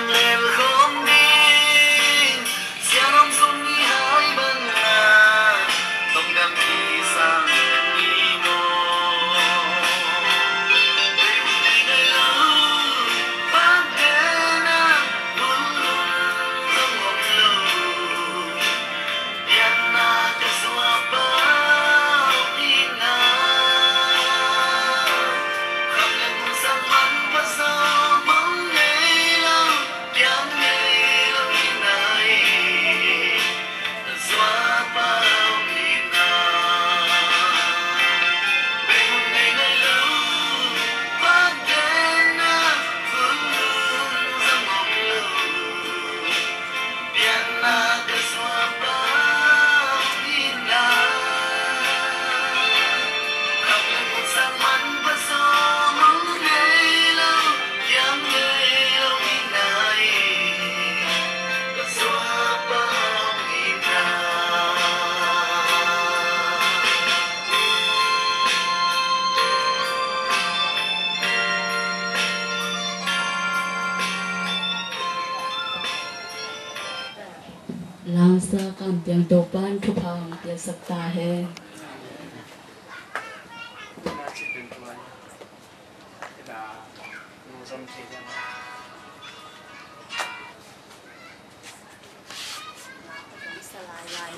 and live त्यां दोपान खुपाम त्यां सकता है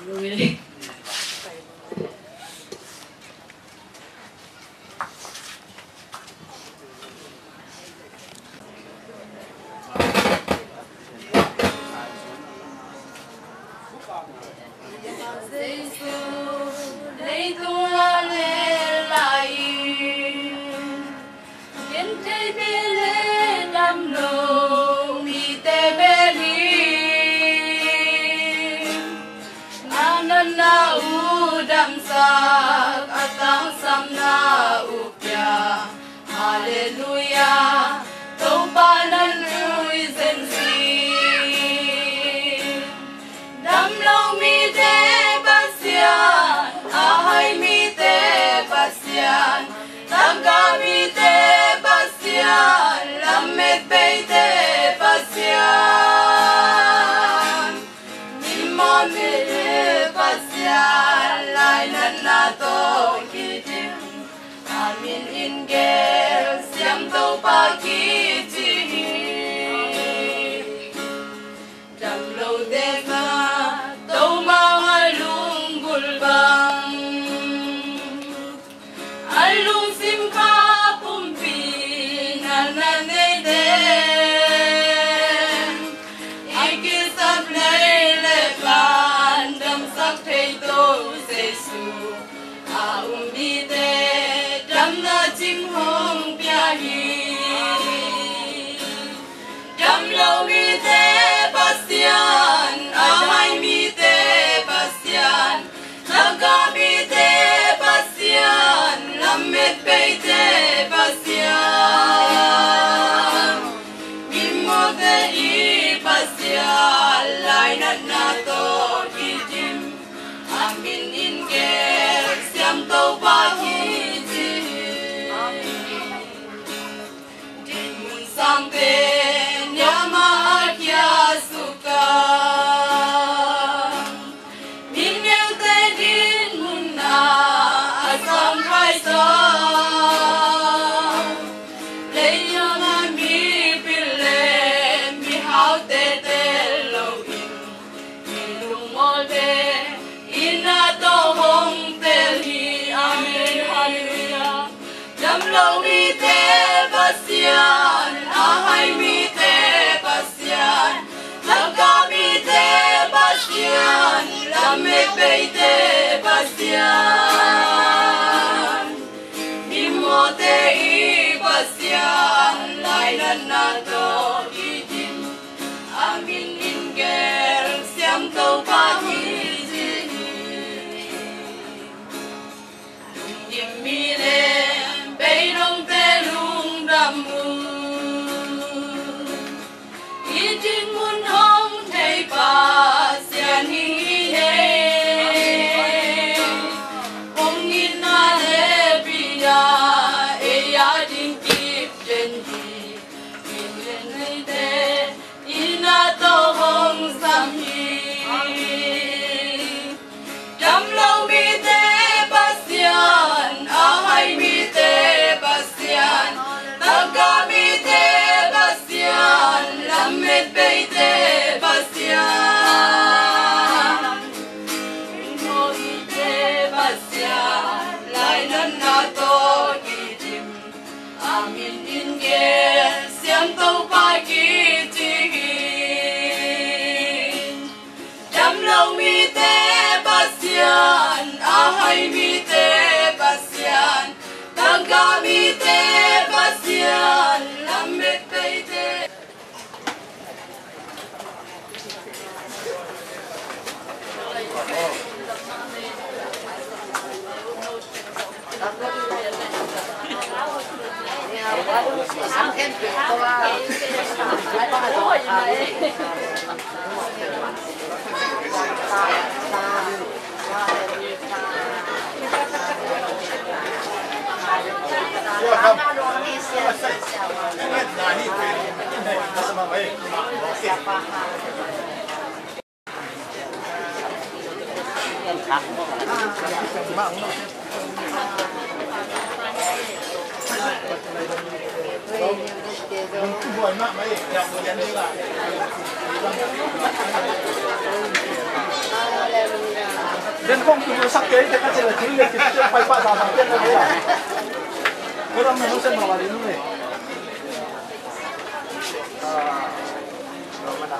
Really? Pai que lai na na to ki amin in ke siam to ba ki ji din mun sang te me 3軒って人は多いね。Siapa? quần mắt mấy dòng người dân như là dân không chúng tôi sắp kế thì các chị là chính lịch thì chúng quay qua rào thẳng tiên ra đấy à cái đó mình không xem mà vào đến lúc này rồi mà đã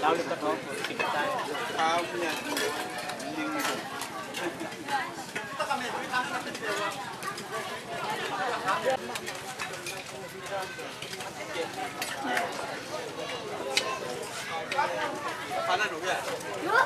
Tao lipat mo. Kita tayo. Tao niya. Linggo. Paano ba? Yo.